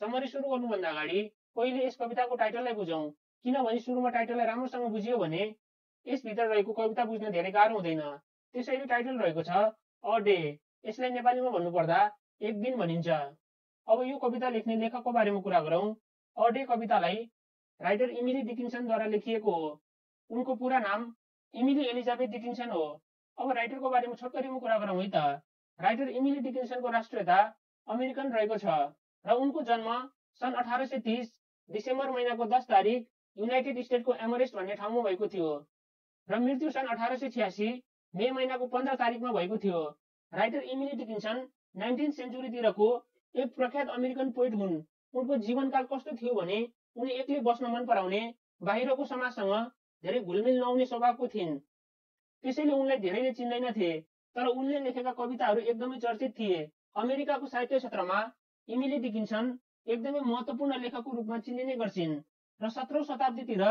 Summary सुरु गर्नुभन्दा अगाडि पहिले यस कविताको टाइटललाई बुझौँ? किनभने सुरुमा टाइटललाई राम्रोसँग बुझियो भने यसभित्र रहेको कविता बुझ्न धेरै गाह्रो हुँदैन। त्यसैले टाइटल रहेको छ अ डे। यसलाई नेपालीमा भन्नुपर्दा एक दिन भनिन्छ। अब यो कविता लेख्ने लेखकको बारेमा कुरा गरौँ। अ डे कवितालाई राइटर इमिली डिकिन्सनद्वारा लेखिएको हो। उनको पुरा नाम इमिली एलिजाबेथ डिकिन्सन हो। अब राइटरको बारेमा छोटकरीमा कुरा गरौँ है त। राइटर इमिली डिकिन्सनको राष्ट्रियता अमेरिकन रहेको छ। र उनको जन्म सन् अठार सय तिस डिसेम्बर महिनाको दस तारिक युनाइटेड स्टेटको एमरेस्ट भन्ने ठाउँमा भएको थियो र मृत्यु सन् अठार सय छ्यासी मे महिनाको पन्ध्र तारिकमा भएको थियो। राइटर इमिली डिकिन्सन नाइन्टिन सेन्चुरीतिरको एक प्रख्यात अमेरिकन पोइट हुन्। उनको जीवनकाल कस्तो थियो भने उनी एक्लै बस्न मन पराउने बाहिरको समाजसँग धेरै घुलमिल नहुने स्वभावको थिइन्। त्यसैले उनलाई धेरैले चिन्दैनथे तर उनले लेखेका कविताहरू एकदमै चर्चित थिए। अमेरिकाको साहित्य क्षेत्रमा इमिली डिकिन्सन एकदमै महत्वपूर्ण लेखकको रूपमा चिनिने गर्छिन्। र सत्रौँ शताब्दीतिर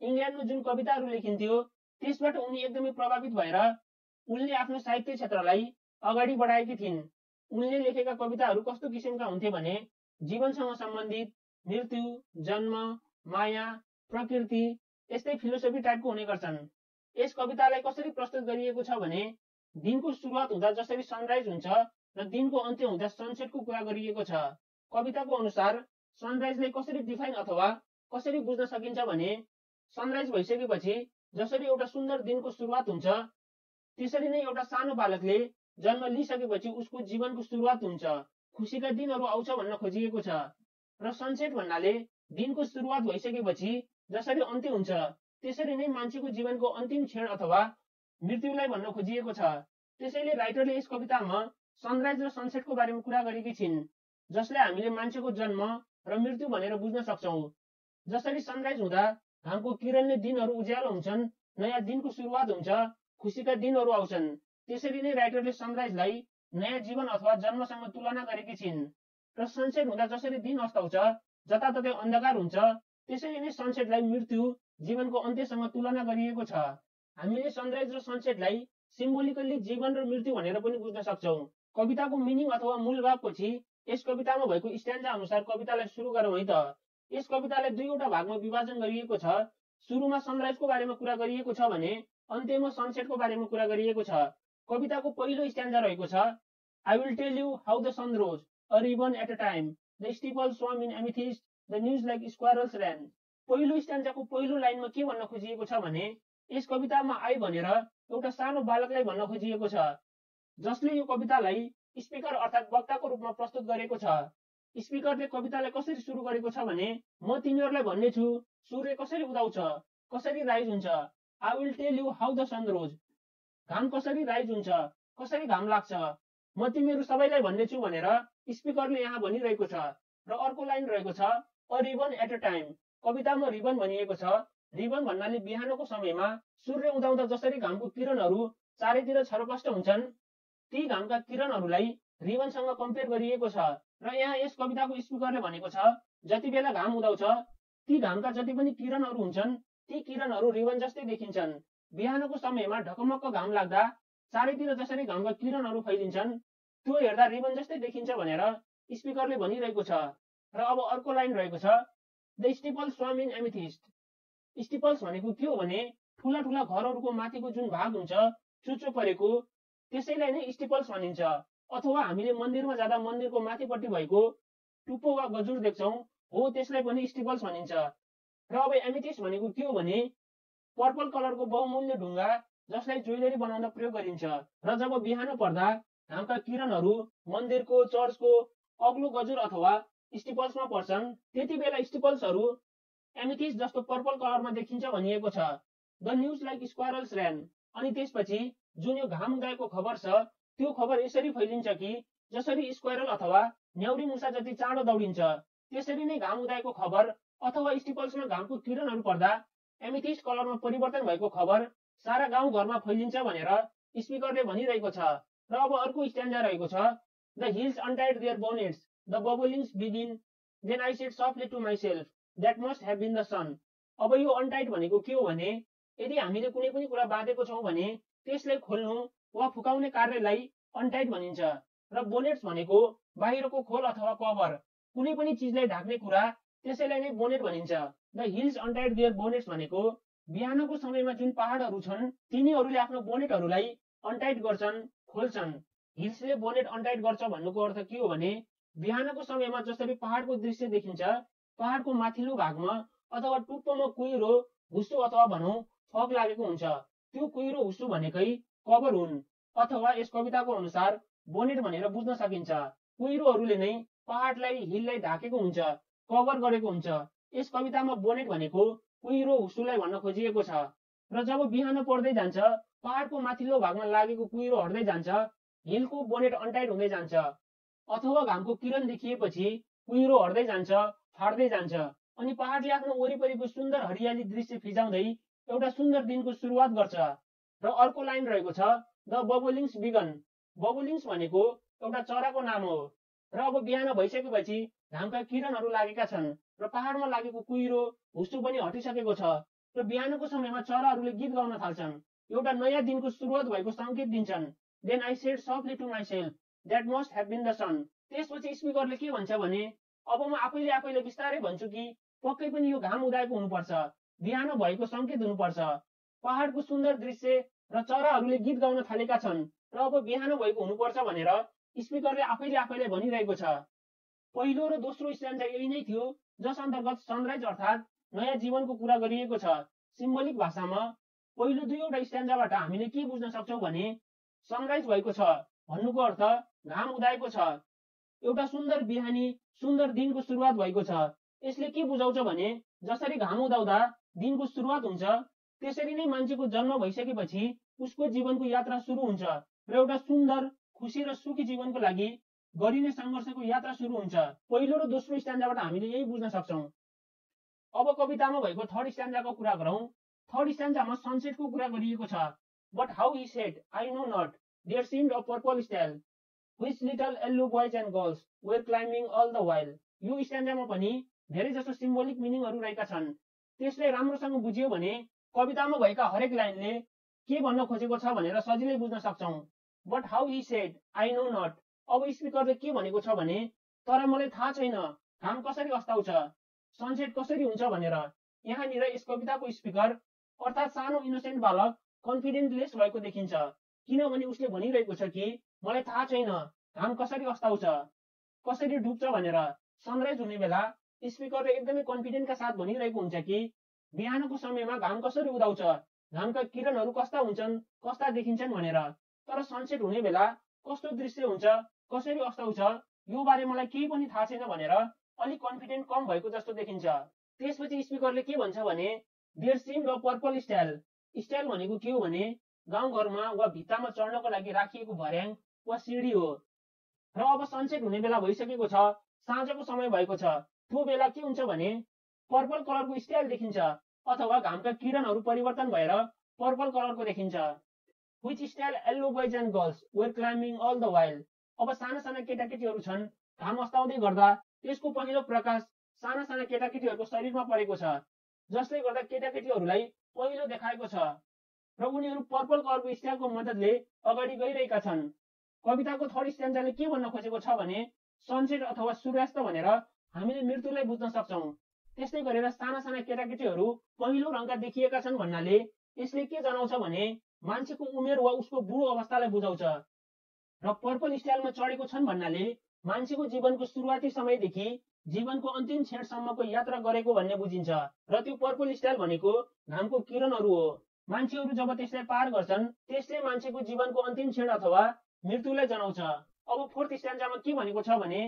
इङ्ल्यान्डमा जुन कविताहरू लेखिन्थ्यो त्यसबाट उनी एकदमै प्रभावित भएर उनले आफ्नो साहित्य क्षेत्रलाई अगाडि बढाएकी थिइन्। उनले लेखेका कविताहरू कस्तो किसिमका हुन्थे भने जीवनसँग सम्बन्धित मृत्यु जन्म माया प्रकृति यस्तै फिलोसफी टाइपको हुने गर्छन्। यस कवितालाई कसरी प्रस्तुत गरिएको छ भने दिनको सुरुवात हुँदा जसरी सनराइज हुन्छ र दिनको अन्त्य हुँदा सनसेटको कुरा गरिएको छ। कविताको अनुसार सनराइजलाई कसरी डिफाइन अथवा कसरी बुझ्न सकिन्छ भने सनराइज भइसकेपछि जसरी एउटा सुन्दर दिनको सुरुवात हुन्छ त्यसरी नै एउटा सानो बालकले जन्म लिइसकेपछि उसको जीवनको सुरुवात हुन्छ। खुसीका दिनहरू आउँछ भन्न खोजिएको छ। र सनसेट भन्नाले दिनको सुरुवात भइसकेपछि जसरी अन्त्य हुन्छ त्यसरी नै मान्छेको जीवनको अन्तिम क्षण अथवा मृत्युलाई भन्न खोजिएको छ। त्यसैले राइटरले यस कवितामा सनराइज र सनसेटको बारेमा कुरा गरेकी छिन् जसलाई हामीले मान्छेको जन्म र मृत्यु भनेर बुझ्न सक्छौँ। जसरी सनराइज हुँदा घामको किरणले दिनहरू उज्यालो हुन्छन् नयाँ दिनको सुरुवात हुन्छ खुसीका दिनहरू आउँछन्। त्यसरी नै राइटरले सनराइजलाई नयाँ जीवन अथवा जन्मसँग तुलना गरेकी छिन्। र सनसेट हुँदा जसरी दिन अस्ताउँछ जताततै अन्धकार हुन्छ त्यसरी नै सनसेटलाई मृत्यु जीवनको अन्त्यसँग तुलना गरिएको छ। हामीले सनराइज र सनसेटलाई सिम्बोलिकल्ली जीवन र मृत्यु भनेर पनि बुझ्न सक्छौँ। कविताको मिनिङ अथवा मूल भावपछि यस कवितामा भएको स्ट्यान्डा अनुसार कवितालाई सुरु गरौँ है त। यस कवितालाई दुईवटा भागमा विभाजन गरिएको छ। सुरुमा सनराइजको बारेमा कुरा गरिएको छ भने अन्त्यमा सनसेटको बारेमा कुरा गरिएको छ। कविताको पहिलो स्ट्यान्जा रहेको छ I will tell you how the sun rose a ribbon at a time the steeple swam in amethyst the news like squirrels ran पहिलो स्ट्यान्जाको पहिलो लाइनमा के भन्न खोजिएको छ भने यस कवितामा आई भनेर एउटा सानो बालकलाई भन्न खोजिएको छ। जसले यो कवितालाई स्पिकर अर्थात् वक्ताको रूपमा प्रस्तुत गरेको छ स्पिकरले कवितालाई कसरी सुरु गरेको छ भने म तिमीहरूलाई भन्ने छु सूर्य कसरी उदाउँछ कसरी राइज हुन्छ I will tell you how the sun rose घाम कसरी राइज हुन्छ कसरी घाम लाग्छ म तिमीहरू सबैलाई भन्ने छु भनेर स्पिकरले यहाँ भनिरहेको छ र अर्को लाइन रहेको छ a ribbon at a time कवितामा रिबन भनिएको छ रिबन भन्नाले बिहानको समयमा सूर्य उदाउँदा जसरी घामको किरणहरू चारैतिर छरपष्ट हुन्छन् ती घामका किरणहरूलाई रिबनसँग कम्पेयर गरिएको छ र यहाँ यस कविताको स्पिकरले भनेको छ जति बेला घाम उदाउँछ ती घामका जति पनि किरणहरू हुन्छन् ती किरणहरू रिबन जस्तै देखिन्छन्। बिहानको समयमा ढकमक्क घाम लाग्दा चारैतिर जसरी घामका किरणहरू फैलिन्छन् त्यो हेर्दा रिबन जस्तै देखिन्छ भनेर स्पिकरले भनिरहेको छ। र अब अर्को लाइन रहेको छ the steeple swam in amethyst steeples भनेको के हो भने ठुला ठुला घरहरूको माथिको जुन भाग हुन्छ चुच्चो परेको त्यसैलाई नै स्टिपल्स भनिन्छ अथवा हामीले मन्दिरमा जाँदा मन्दिरको माथिपट्टि भएको टुप्पो वा गजुर देख्छौँ हो त्यसलाई पनि स्टिपल्स भनिन्छ र अब एमिथिस्ट भनेको के हो भने पर्पल कलरको बहुमूल्य ढुङ्गा जसलाई ज्वेलरी बनाउन प्रयोग गरिन्छ। र जब बिहान पर्दा घामका किरणहरू मन्दिरको चर्चको अग्लो गजुर अथवा स्टिपल्समा पर्छन् त्यति बेला स्टिपल्सहरू एमिथिस जस्तो पर्पल कलरमा देखिन्छ भनिएको छ। The news like squirrels ran अनि त्यसपछि जुन यो घाम गएको खबर छ त्यो खबर यसरी फैलिन्छ कि जसरी स्क्वायरल अथवा न्याउरी मुसा जति चाँडो दौडिन्छ त्यसरी नै घाम उदाएको खबर अथवा स्टिपल्समा घामको किरणहरू पर्दा एमिथिस्ट कलरमा परिवर्तन भएको खबर सारा गाउँ घरमा फैलिन्छ भनेर स्पिकरले भनिरहेको छ र अब अर्को स्ट्यान्डा रहेको छ the hills untied their bonnets the bobolinks begin then I said softly to myself that must have been the sun. अब यो अनटाइट भनेको के हो भने यदि हामीले कुनै पनि कुरा बाँधेको छौँ भने त्यसलाई खोल्नु वा फुकाउने कार्यलाई अनटाइट भनिन्छ र बोनेट्स भनेको बाहिरको खोल अथवा कभर कुनै पनि चिजलाई ढाक्ने कुरा त्यसैलाई नै बोनेट भनिन्छ the hills untied their bonnets भनेको बिहानको समयमा जुन पहाडहरू छन् तिनीहरूले आफ्नो बोनेटहरूलाई अन्टाइट गर्छन् खोल्छन्। हिल्सले बोनेट अन्टाइट गर्छ भन्नुको अर्थ के हो भने बिहानको समयमा जसरी पहाडको दृश्य देखिन्छ पहाडको माथिल्लो भागमा अथवा टुप्पोमा कुहिरो हुस्सो अथवा भनौँ फग लागेको हुन्छ। त्यो कुहिरो हुस्सो भनेकै कभर हुन् अथवा यस कविताको अनुसार बोनेट भनेर बुझ्न सकिन्छ। कुहिरोहरूले नै पहाडलाई हिललाई ढाकेको हुन्छ कभर गरेको हुन्छ। यस कवितामा बोनेट भनेको कुहिरो हुस्सुलाई भन्न खोजिएको छ र जब बिहान पर्दै जान्छ पहाडको माथिल्लो भागमा लागेको कुहिरो हट्दै जान्छ हिलको बोनेट अन्टाइट हुँदै जान्छ अथवा घामको किरण देखिएपछि कुहिरो हट्दै जान्छ फाट्दै जान्छ अनि पहाडले आफ्नो वरिपरिको सुन्दर हरियाली दृश्य फिजाउँदै एउटा सुन्दर दिनको सुरुवात गर्छ र अर्को लाइन रहेको छ द बबुलिङ्स बिगन। बबुलिङ्स भनेको एउटा चराको नाम हो र अब बिहान भइसकेपछि घामका किरणहरू लागेका छन् र पहाडमा लागेको कुहिरो हुस्सु पनि हटिसकेको छ र बिहानको समयमा चराहरूले गीत गाउन थाल्छन्। एउटा नयाँ दिनको सुरुवात भएको सङ्केत दिन्छन्। Then I said softly to myself that must have been the sun त्यसपछि स्पिकरले के भन्छ भने अब म आफैले आफैले बिस्तारै भन्छु कि पक्कै पनि यो घाम उदाएको हुनुपर्छ। बिहान भएको सङ्केत हुनुपर्छ। पहाडको सुन्दर दृश्य र चराहरूले गीत गाउन थालेका छन् र अब बिहान भएको हुनुपर्छ भनेर स्पिकरले आफैले आफैले भनिरहेको छ। पहिलो र दोस्रो स्ट्यान्डा यही नै थियो जस अन्तर्गत सनराइज अर्थात् नयाँ जीवनको कुरा गरिएको छ। सिम्बोलिक भाषामा पहिलो दुईवटा स्ट्यान्डाबाट हामीले के बुझ्न सक्छौँ भने सनराइज भएको छ भन्नुको अर्थ घाम उदाएको छ। एउटा सुन्दर बिहानी सुन्दर दिनको सुरुवात भएको छ। यसले के बुझाउँछ भने जसरी घाम उदाउँदा दिनको सुरुवात हुन्छ त्यसरी नै मान्छेको जन्म भइसकेपछि उसको जीवनको यात्रा सुरु हुन्छ र एउटा सुन्दर खुसी र सुखी जीवनको लागि गरिने सङ्घर्षको यात्रा सुरु हुन्छ। पहिलो र दोस्रो स्ट्यान्डाबाट हामीले यही बुझ्न सक्छौँ। अब कवितामा भएको थर्ड स्ट्यान्डाको कुरा गरौँ। थर्ड स्ट्यान्डामा सनसेटको कुरा गरिएको छ। But how he set I know not there seemed a purple stile which little yellow boys and girls were climbing all the while यो स्ट्यान्डामा पनि धेरै जसो सिम्बोलिक मिनिङहरू रहेका छन्। त्यसले राम्रोसँग बुझ्यो भने कवितामा भएका हरेक लाइनले के भन्न खोजेको छ भनेर सजिलै बुझ्न सक्छौँ। But how he said I know not अब स्पिकरले के भनेको छ भने तर मलाई थाहा छैन घाम कसरी अस्ताउँछ सनसेट कसरी हुन्छ भनेर। यहाँनिर यस कविताको स्पिकर अर्थात् सानो इनोसेन्ट बालक कन्फिडेन्टलेस भएको देखिन्छ। किनभने उसले भनिरहेको छ कि मलाई थाहा छैन घाम कसरी अस्ताउँछ कसरी डुब्छ भनेर। सनराइज हुने बेला स्पिकरले एकदमै कन्फिडेन्टका साथ भनिरहेको हुन्छ कि बिहानको समयमा घाम कसरी उदाउँछ? घामका किरणहरू कस्ता हुन्छन् कस्ता देखिन्छन् भनेर। तर सनसेट हुने बेला कस्तो दृश्य हुन्छ कसरी अस्ताउँछ यो बारे मलाई केही पनि थाहा छैन भनेर अलिक कन्फिडेन्ट कम भएको जस्तो देखिन्छ। त्यसपछि स्पिकरले के भन्छ भने देयर सिम र पर्पल स्टाइल स्टाइल भनेको के हो भने गाउँघरमा वा भित्तामा चढ्नको लागि राखिएको भर्याङ वा सिँढी हो। र अब सनसेट हुने बेला भइसकेको छ साँझको समय भएको छ। त्यो बेला के हुन्छ भने पर्पल कलरको स्टाइल देखिन्छ अथवा घामका किरणहरू परिवर्तन भएर पर्पल कलरको देखिन्छ। Which stile yellow boys and girls were climbing all the wild अब साना साना केटाकेटीहरू छन् घाम अस्ताउँदै गर्दा त्यसको पहिलो प्रकाश साना साना केटाकेटीहरूको शरीरमा परेको छ जसले गर्दा केटाकेटीहरूलाई पहिलो देखाएको छ। र उनीहरू पर्पल कलरको स्ट्यालको मद्दतले अगाडि गइरहेका छन्। कविताको थर्ड स्ट्यान्डले के भन्न खोजेको छ भने सनसेट अथवा सूर्यास्त भनेर हामीले मृत्युलाई बुझ्न सक्छौँ। त्यस्तै गरेर साना साना केटाकेटीहरू पहिलो रङका देखिएका छन् भन्नाले यसले के जनाउँछ भने मान्छेको उमेर वा उसको बुढो अवस्थालाई बुझाउँछ। र पर्पल स्टाइलमा चढेको छन् भन्नाले मान्छेको जीवनको सुरुवाती समयदेखि जीवनको अन्तिम क्षणसम्मको यात्रा गरेको भन्ने बुझिन्छ र त्यो पर्पल स्टाइल भनेको घामको किरणहरू हो। मान्छेहरू जब त्यसलाई पार गर्छन् त्यसले मान्छेको जीवनको अन्तिम क्षण अथवा मृत्युलाई जनाउँछ। अब फोर्थ स्ट्यान्डमा के भनेको छ भने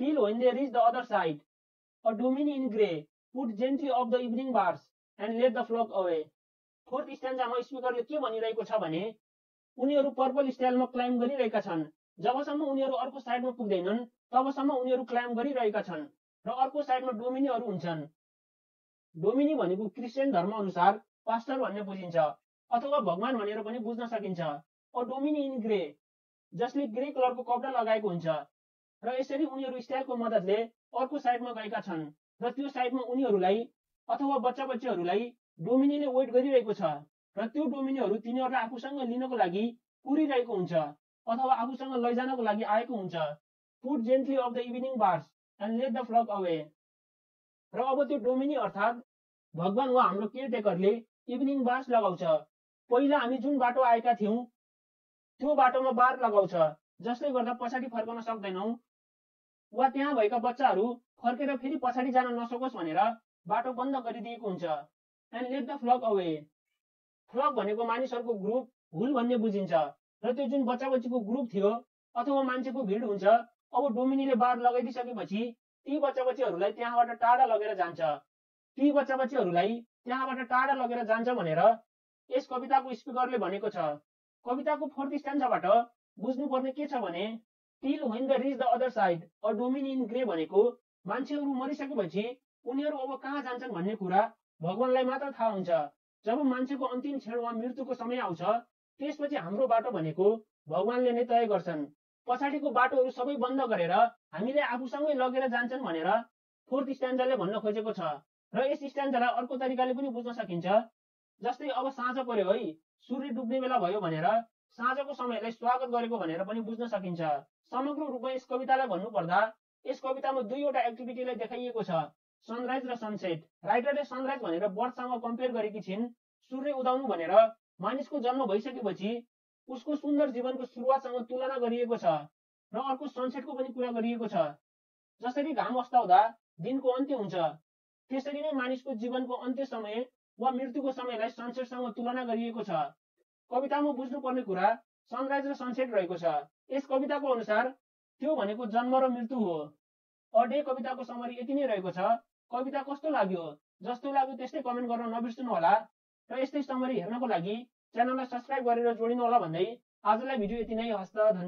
till when they reach the other side a dominie in grey put gently up the evening bars and let the flock away fourth स्ट्यान्डमा स्पिकरले के भनिरहेको छ भने उनीहरू पर्पल स्टाइलमा क्लाइम्ब गरिरहेका छन्। जबसम्म उनीहरू अर्को साइडमा पुग्दैनन् तबसम्म उनीहरू क्लाइम्ब गरिरहेका छन् र अर्को साइडमा डोमिनीहरू हुन्छन्। डोमिनी भनेको क्रिस्चियन धर्म अनुसार पास्टर भन्ने बुझिन्छ अथवा भगवान भनेर पनि बुझ्न सकिन्छ। अ डोमिनी इन ग्रे जसले ग्रे कलरको कपडा लगाएको हुन्छ र यसरी उनीहरू स्टाइलको मद्दतले अर्को साइडमा गएका छन् र त्यो साइडमा उनीहरूलाई अथवा बच्चा बच्चीहरूलाई डोमिनीले वेट गरिरहेको छ र त्यो डोमिनीहरू तिनीहरूलाई आफूसँग लिनको लागि कुरिरहेको हुन्छ अथवा आफूसँग लैजानको लागि आएको हुन्छ। Put gently up the evening bars and let the flock away र अब त्यो डोमिनी अर्थात् भगवान वा हाम्रो केयरटेकरले इभिनिङ बार्स लगाउँछ। पहिला हामी जुन बाटो आएका थियौँ त्यो बाटोमा बार लगाउँछ जसले गर्दा पछाडि फर्कन सक्दैनौ। वा त्यहाँ भएका बच्चाहरू फर्केर फेरि पछाडि जान नसकोस् भनेर बाटो बन्द गरिदिएको हुन्छ। And let the flock away flock भनेको मानिसहरूको ग्रुप हुल भन्ने बुझिन्छ। र त्यो जुन बच्चा बच्चीको ग्रुप थियो अथवा मान्छेको भिड हुन्छ अब डोमिनीले बार लगाइदिइसकेपछि ती बच्चा बच्चीहरूलाई त्यहाँबाट टाढा लगेर जान्छ। ती बच्चा बच्चीहरूलाई त्यहाँबाट टाढा लगेर जान्छ भनेर यस कविताको स्पिकरले भनेको छ। कविताको फोर्थ स्ट्यान्डबाट बुझ्नुपर्ने के छ भने till when the reach the other side. A dominie in grey भनेको मान्छेहरू मरिसकेपछि उनीहरू अब कहाँ जान्छन् भन्ने कुरा भगवान्लाई मात्र थाहा हुन्छ। जब मान्छेको अन्तिम क्षण वा मृत्युको समय आउँछ त्यसपछि हाम्रो बाटो भनेको भगवान्ले नै तय गर्छन्। पछाडिको बाटोहरू सबै बन्द गरेर हामीले आफूसँगै लगेर जान्छन् भनेर फोर्थ स्ट्यान्डले भन्न खोजेको छ। र यस स्ट्यान्डलाई अर्को तरिकाले पनि बुझ्न सकिन्छ जस्तै अब साँझ पर्यो है सूर्य डुब्ने बेला भयो भनेर साँझको समयलाई स्वागत गरेको भनेर पनि बुझ्न सकिन्छ। समग्र रूपमा यस कवितालाई भन्नुपर्दा यस कवितामा दुईवटा एक्टिभिटीलाई देखाइएको छ। सनराइज र सनसेट राइटरले सनराइज भनेर बर्थसँग कम्पेयर गरेकी छिन्। सूर्य उदाउनु भनेर मानिसको जन्म भइसकेपछि उसको सुन्दर जीवनको सुरुवातसँग तुलना गरिएको छ र अर्को सनसेटको पनि कुरा गरिएको छ। जसरी घाम अस्ताउँदा दिनको अन्त्य हुन्छ त्यसरी नै मानिसको जीवनको अन्त्य समय वा मृत्युको समयलाई सनसेटसँग तुलना गरिएको छ। कवितामा बुझ्नुपर्ने कुरा सनराइज र सनसेट रहेको छ। यस कविताको अनुसार त्यो भनेको जन्म र मृत्यु हो। अडे कविताको समरी यति नै रहेको छ। कविता कस्तो लाग्यो? जस्तो लाग्यो त्यस्तै कमेन्ट गर्न नबिर्सनु होला र यस्तै समरी हेर्नको लागि च्यानललाई सब्सक्राइब गरेर जोडिनु होला भन्दै आजलाई भिडियो यति नै। हस्त धन्यवाद